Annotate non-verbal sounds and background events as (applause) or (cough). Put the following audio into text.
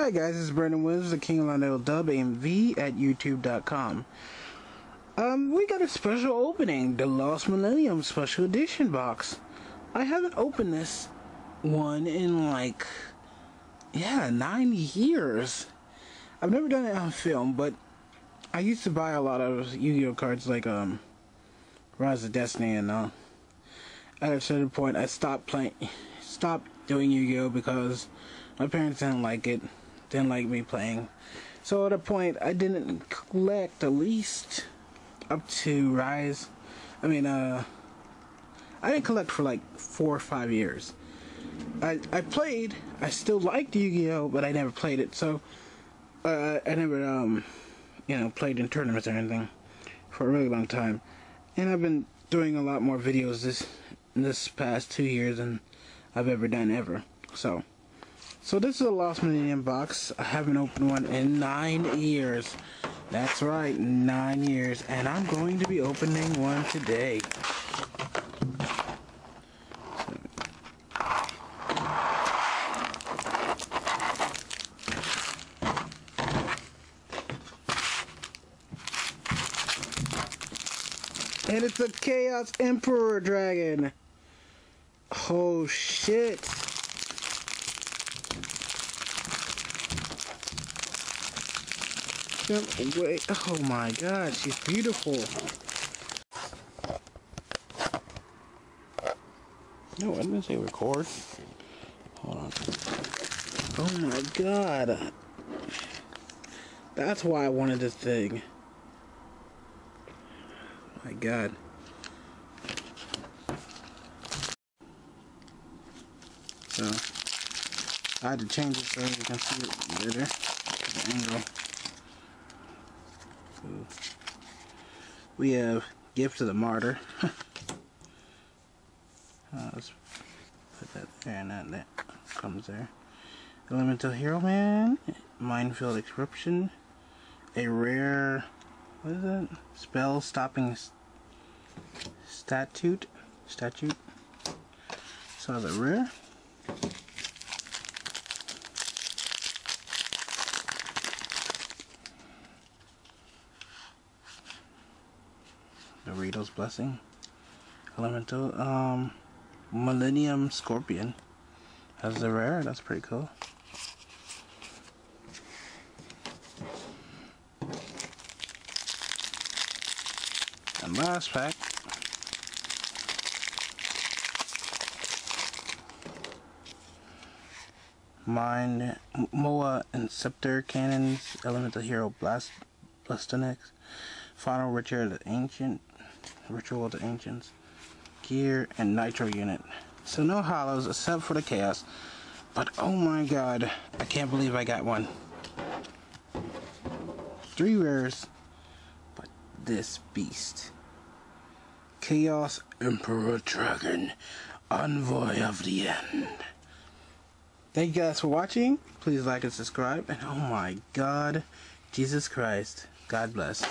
Hi guys, this is Brandon Williams, the King of Lionel Dub AMV at YouTube.com. Um, we got a special opening, the Lost Millennium Special Edition box. I haven't opened this one in like, yeah, nine years. I've never done it on film, but I used to buy a lot of Yu-Gi-Oh cards like um, Rise of Destiny and uh, at a certain point I stopped playing, stopped doing Yu-Gi-Oh because my parents didn't like it didn't like me playing. So at a point, I didn't collect at least up to Rise. I mean, uh, I didn't collect for like four or five years. I I played. I still liked Yu-Gi-Oh, but I never played it. So uh, I never um, you know, played in tournaments or anything for a really long time. And I've been doing a lot more videos this this past two years than I've ever done ever. So. So this is a Lost Millennium box. I haven't opened one in nine years. That's right, nine years. And I'm going to be opening one today. And it's a Chaos Emperor Dragon. Oh shit. Wait, oh my god, she's beautiful. No, I didn't say record. Hold on. Oh my god. That's why I wanted this thing. Oh my god. So, I had to change it so you can see it better. The angle. We have Gift of the Martyr. (laughs) uh, let's put that there and that, that comes there. Elemental Hero Man, Minefield Eruption, a rare, what is it? Spell Stopping Statute, Statute. So the rare. Doritos Blessing. Elemental, um, Millennium Scorpion. Has the rare, that's pretty cool. And last pack. Mind Moa Inceptor Cannons, Elemental Hero Blast Blastonex, Final Richard the Ancient, Ritual of the Ancients, Gear, and Nitro Unit. So no hollows except for the Chaos. But oh my god, I can't believe I got one. Three rares, but this beast. Chaos Emperor Dragon, Envoy of the End. Thank you guys for watching. Please like and subscribe. And oh my god, Jesus Christ. God bless.